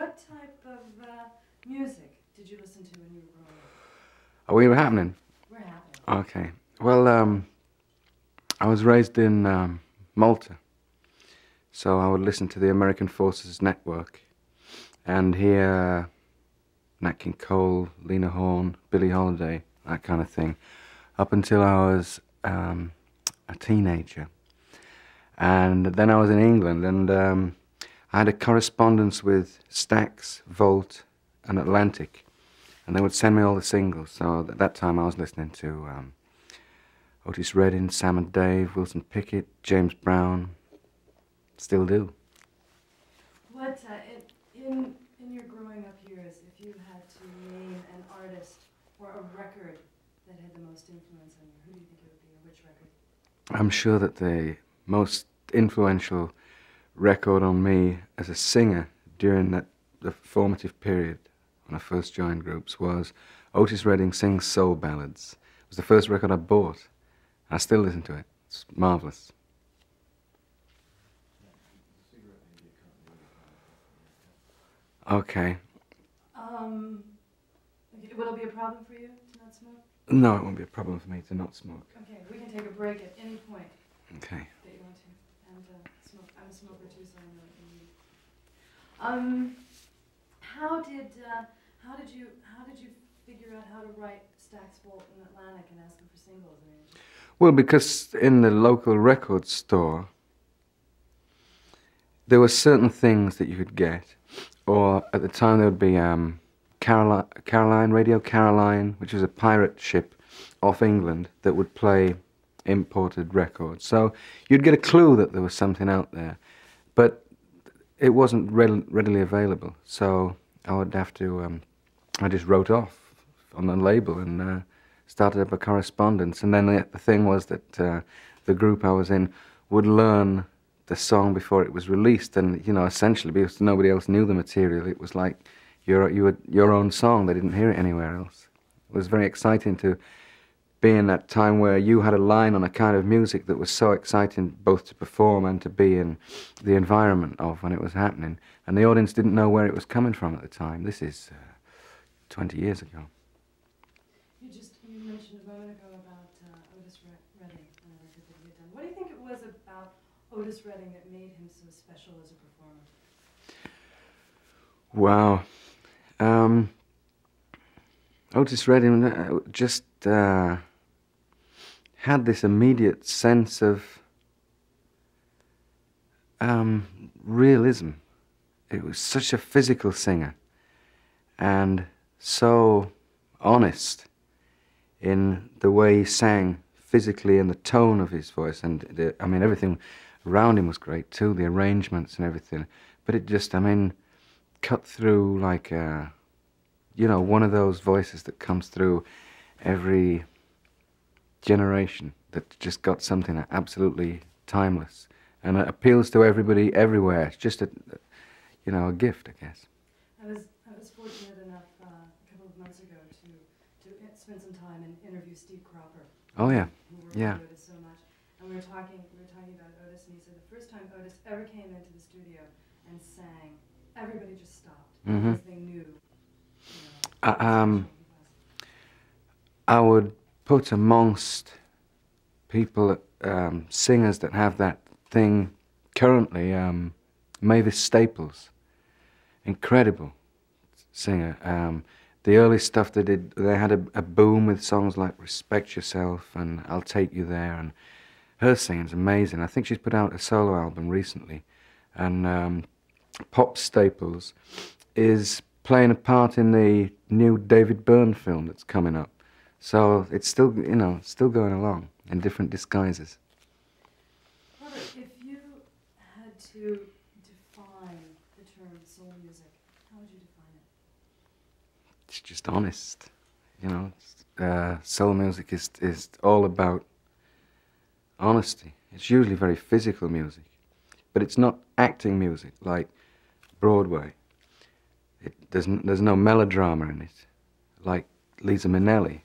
what type of uh, music did you listen to when you were growing up? Are we were happening? We're happy. Okay. Well, um, I was raised in um, Malta, so I would listen to the American Forces Network and hear Nat King Cole, Lena Horne, Billie Holiday, that kind of thing, up until I was um, a teenager. And then I was in England, and um, I had a correspondence with Stax, Volt, and Atlantic, and they would send me all the singles. So at that time, I was listening to um, Otis Redding, Sam and Dave, Wilson Pickett, James Brown. Still do. What uh, in, in in your growing up years, if you had to name an artist or a record that had the most influence on you, who do you think it would be, or which record? I'm sure that the most influential record on me as a singer during that the formative period when I first joined groups was Otis Redding sings soul ballads. It was the first record I bought. I still listen to it. It's marvelous. Okay. Um, will it be a problem for you to not smoke? No, it won't be a problem for me to not smoke. Okay, we can take a break at any point Okay. that you want to, and uh, smoke. I'm a smoker too, so I know what you need. Um, how did uh, how did you how did you figure out how to write Stax Volt and Atlantic and ask them for singles? I mean, Well, because in the local record store, there were certain things that you could get, or at the time there would be um, Caroline, Caroline Radio Caroline, which was a pirate ship off England that would play imported records. So you'd get a clue that there was something out there, but it wasn't readil- readily available. So I would have to, um, I just wrote off on the label and uh, started up a correspondence. And then the, the thing was that uh, the group I was in would learn the song before it was released, and you know, essentially because nobody else knew the material, it was like your you had your own song. They didn't hear it anywhere else. It was very exciting to be in that time where you had a line on a kind of music that was so exciting both to perform and to be in the environment of when it was happening, and the audience didn't know where it was coming from at the time. This is uh, 20 years ago. you just you mentioned a moment ago about uh, Otis Redding and a record that he had done. What do you think it was about Otis Redding that made him so special as a performer? Wow. Um, Otis Redding uh, just uh, had this immediate sense of um, realism. It was such a physical singer and so honest in the way he sang physically and the tone of his voice. And the, I mean, everything around him was great too, the arrangements and everything. But it just, I mean, cut through like a, you know, one of those voices that comes through every generation that just got something absolutely timeless and it appeals to everybody everywhere. It's just a, you know, a gift, I guess. I was I was fortunate enough uh, a couple of months ago to to spend some time and interview Steve Cropper, Oh yeah, Yeah. Otis so much, and we were talking we were talking about Otis, and he said the first time Otis ever came into the studio and sang, everybody just stopped Mhm. because they knew. You know, Uh, um, special he was. I would put amongst people, um, singers that have that thing currently, um, Mavis Staples, incredible singer. Um, the early stuff they did, they had a, a boom with songs like "Respect Yourself" and "I'll Take You There," and her singing's amazing. I think she's put out a solo album recently, and um, Pop Staples is playing a part in the new David Byrne film that's coming up. So it's still, you know, still going along in different disguises. Robert, if you had to define the term soul music, how would you define it? It's just honest, you know. Uh, soul music is is all about honesty. It's usually very physical music, but it's not acting music like Broadway. It, there's there's no melodrama in it, like Liza Minnelli,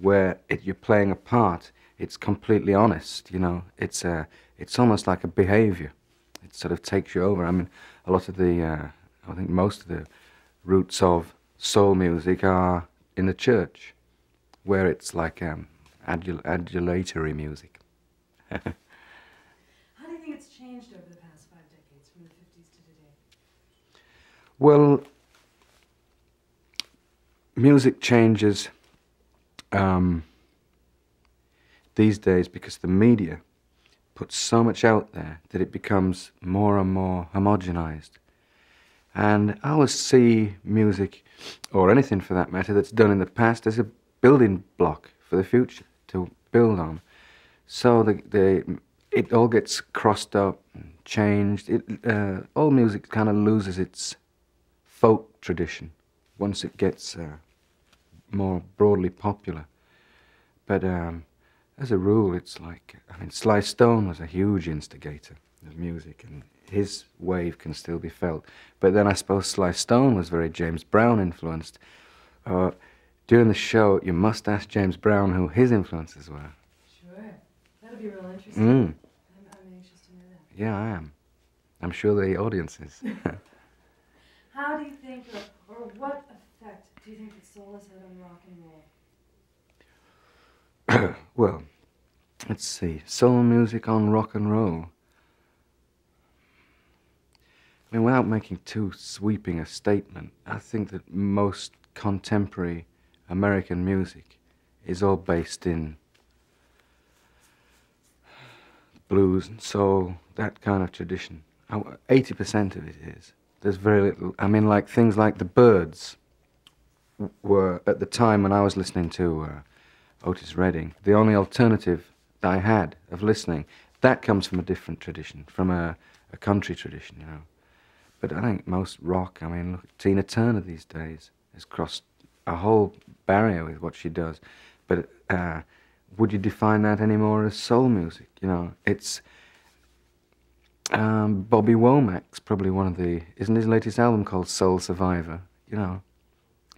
where it, you're playing a part. It's completely honest, you know. It's a it's almost like a behavior. It sort of takes you over. I mean, a lot of the uh, I think most of the roots of soul music are in the church, where it's like um, adul- adulatory music. How do you think it's changed over the past five decades, from the 50s to today? Well, music changes um, these days because the media puts so much out there that it becomes more and more homogenized. And I always see music, or anything for that matter, that's done in the past as a building block for the future to build on. So the, the it all gets crossed up, and changed. It uh, all music kind of loses its folk tradition once it gets uh, more broadly popular. But um, as a rule, it's like I mean, Sly Stone was a huge instigator of music, and his wave can still be felt. But then I suppose Sly Stone was very James Brown influenced. Uh, during the show, you must ask James Brown who his influences were. Sure. That'll be real interesting. Mm. I'm, I'm anxious to know that. Yeah, I am. I'm sure the audience is. How do you think, or what do you think that soul has had on rock and roll? well, let's see. Soul music on rock and roll. I mean, without making too sweeping a statement, I think that most contemporary American music is all based in blues and soul, that kind of tradition. 80% of it is. There's very little. I mean, like things like the Byrds were at the time when I was listening to uh, Otis Redding, the only alternative that I had of listening. That comes from a different tradition, from a, a country tradition, you know. But I think most rock, I mean, look, Tina Turner these days has crossed a whole barrier with what she does. But uh, would you define that anymore as soul music? You know, it's um, Bobby Womack's probably one of the. Isn't his latest album called Soul Survivor? You know,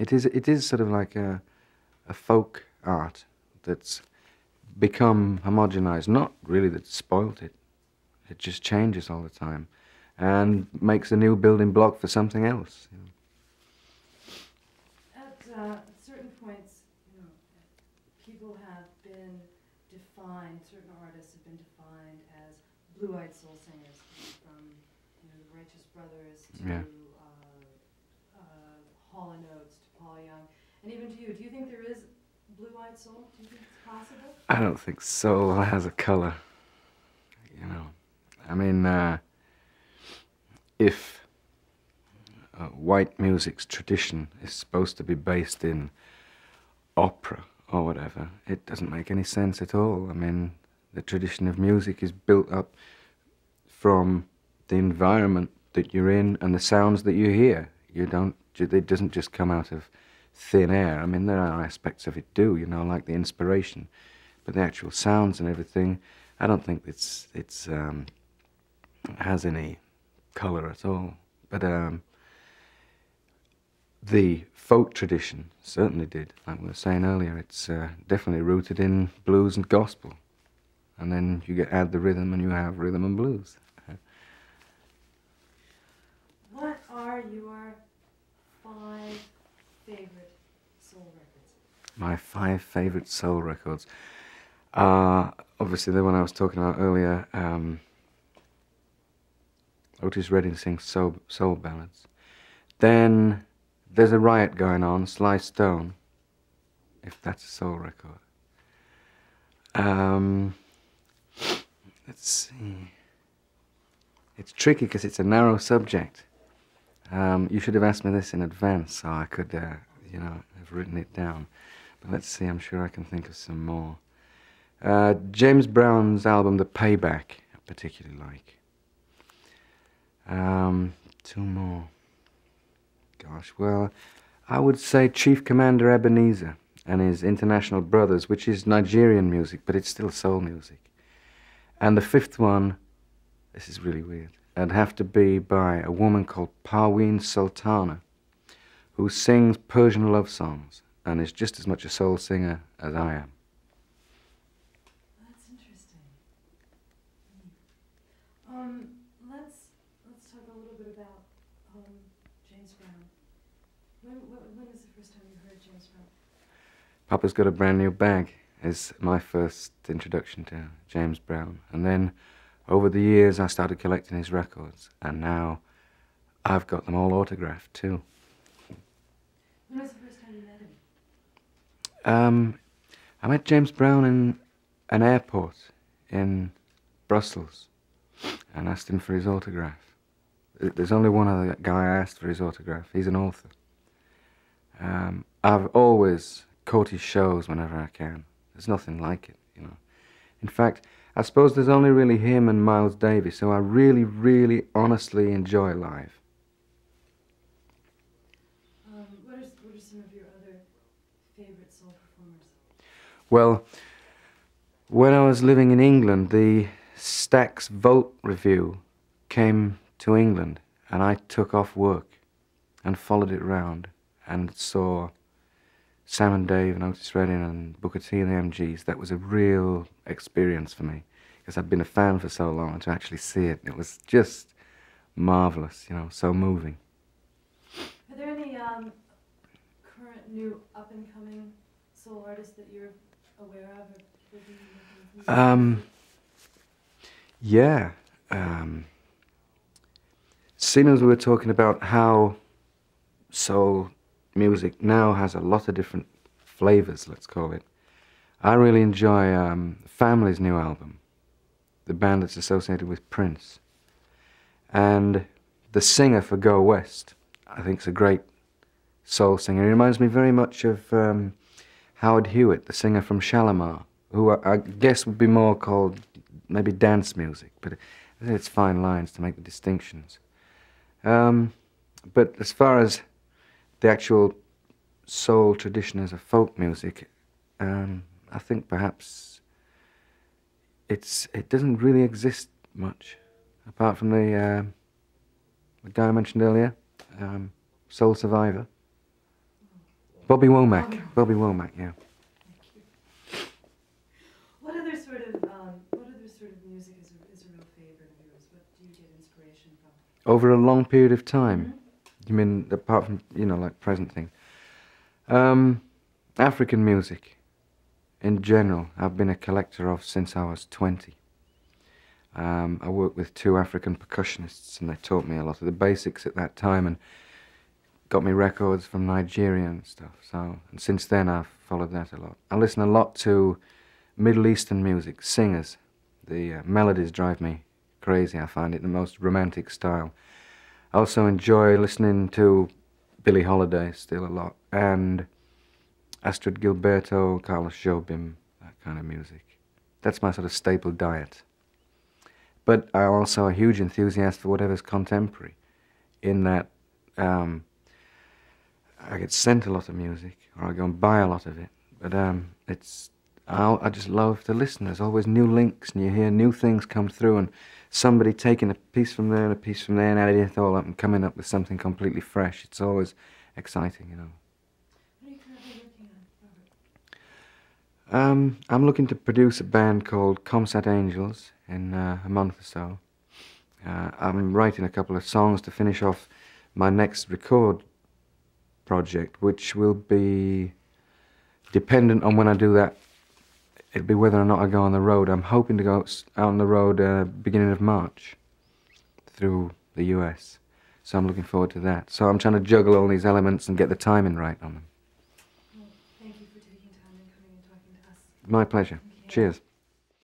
it is. It is sort of like a, a folk art that's become homogenized. Not really that spoilt it. It just changes all the time, and makes a new building block for something else. you know. At uh, certain points, you know, people have been defined, certain artists have been defined as blue-eyed soul singers, from you know, the Righteous Brothers to Yeah. uh, uh, Hall and Oates Young, and even to you. Do you think there is blue-eyed soul? Do you think it's possible? I don't think soul has a color. You know, I mean, uh, if uh, white music's tradition is supposed to be based in opera or whatever, it doesn't make any sense at all. I mean, the tradition of music is built up from the environment that you're in and the sounds that you hear. You don't. It doesn't just come out of thin air. I mean, there are aspects of it do, you know, like the inspiration, but the actual sounds and everything, I don't think it's it's um, has any color at all. But um, the folk tradition certainly did. Like we were saying earlier, it's uh, definitely rooted in blues and gospel, and then you get add the rhythm, and you have rhythm and blues. What are your five favorite soul records? My five favorite soul records. are obviously, the one I was talking about earlier, um, Otis Redding sings soul, soul ballads. Then there's a riot going on, Sly Stone, if that's a soul record. Um, let's see. It's tricky because it's a narrow subject. Um, you should have asked me this in advance so I could, uh, you know, have written it down. But let's see, I'm sure I can think of some more. Uh, James Brown's album, The Payback, I particularly like. Um, two more. Gosh, well, I would say Chief Commander Ebenezer and his International Brothers, which is Nigerian music, but it's still soul music. And the fifth one, this is really weird, it'd have to be by a woman called Parveen Sultana, who sings Persian love songs and is just as much a soul singer as I am. That's interesting. Um, let's let's talk a little bit about um, James Brown. When, when, when was the first time you heard James Brown? Papa's Got a Brand New Bag is my first introduction to James Brown. And then over the years, I started collecting his records, and now I've got them all autographed too. When was the first time you met him? Um, I met James Brown in an airport in Brussels and asked him for his autograph. There's only one other guy I asked for his autograph. He's an author. Um, I've always caught his shows whenever I can. There's nothing like it, you know. In fact, I suppose there's only really him and Miles Davis, so I really, really, honestly enjoy live. Um, what, are, what are some of your other favorite soul performers? Well, when I was living in England, the Stax Volt Revue came to England, and I took off work and followed it round and saw Sam and Dave and Otis Redding and Booker T and the MGs. That was a real experience for me because I'd been a fan for so long, and to actually see it, it was just marvelous, you know, so moving. Are there any um, current new up and coming soul artists that you're aware of? Or would be looking to Um, yeah. Um, seeing as we were talking about how soul music now has a lot of different flavors, let's call it, I really enjoy um, Family's new album, the band that's associated with Prince. And the singer for Go West, I think, is a great soul singer. He reminds me very much of um, Howard Hewitt, the singer from Shalimar, who I, I guess would be more called maybe dance music, but it's fine lines to make the distinctions. Um, but as far as the actual soul tradition as a folk music, um, I think perhaps it's it doesn't really exist much, apart from the uh, the guy I mentioned earlier, um, Soul Survivor, Bobby Womack. Bobby Womack, yeah. Thank you. What other sort of um, what other sort of music is a, is a real favorite of yours? What do you get inspiration from? Over a long period of time. Mhm. You mean apart from you know like present thing? Um, African music, in general, I've been a collector of since I was twenty. Um, I worked with two African percussionists, and they taught me a lot of the basics at that time, and got me records from Nigeria and stuff. So, and since then, I've followed that a lot. I listen a lot to Middle Eastern music, singers. The uh, melodies drive me crazy. I find it the most romantic style. I also enjoy listening to Billie Holiday still a lot, and Astrud Gilberto, Carlos Jobim, that kind of music. That's my sort of staple diet. But I'm also a huge enthusiast for whatever's contemporary, in that um, I get sent a lot of music, or I go and buy a lot of it. But um, it's I, I just love to listen. There's always new links, and you hear new things come through, and somebody taking a piece from there and a piece from there and adding it all up and coming up with something completely fresh. It's always exciting, you know. What are you currently working on, Robert? Um, I'm looking to produce a band called Comsat Angels in uh, a month or so. Uh, I'm writing a couple of songs to finish off my next record project, which will be dependent on when I do that. It'll be whether or not I go on the road. I'm hoping to go out on the road uh, beginning of March through the US. So I'm looking forward to that. So I'm trying to juggle all these elements and get the timing right on them. Well, thank you for taking time and coming and talking to us. My pleasure. Cheers.